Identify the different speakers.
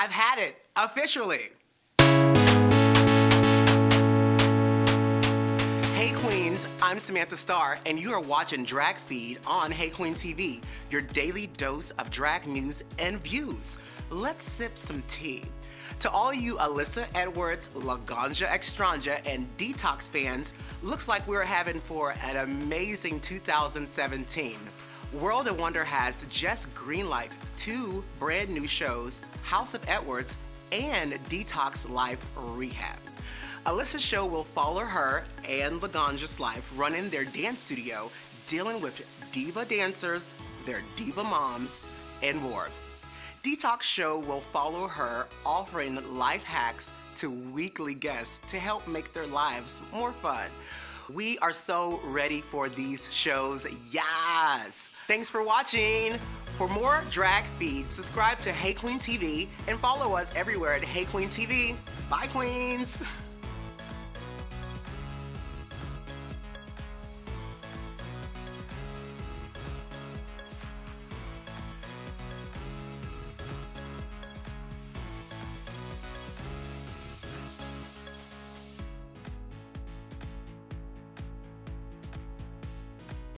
Speaker 1: I've had it officially. Hey Queens, I'm Samantha Starr, and you are watching Drag Feed on Hey Qween TV, your daily dose of drag news and views. Let's sip some tea. To all you Alyssa Edwards, Laganja Estranja, and Detox fans, looks like we're having for an amazing 2017. World of Wonder has just greenlight two brand new shows, House of Edwards and Detox Life Rehab. Alyssa's show will follow her and Laganja's life running their dance studio, dealing with diva dancers, their diva moms, and more. Detox Show will follow her offering life hacks to weekly guests to help make their lives more fun. We are so ready for these shows. Yes! Thanks for watching. For more drag feeds, subscribe to Hey Qween TV and follow us everywhere at Hey Qween TV. Bye, Queens.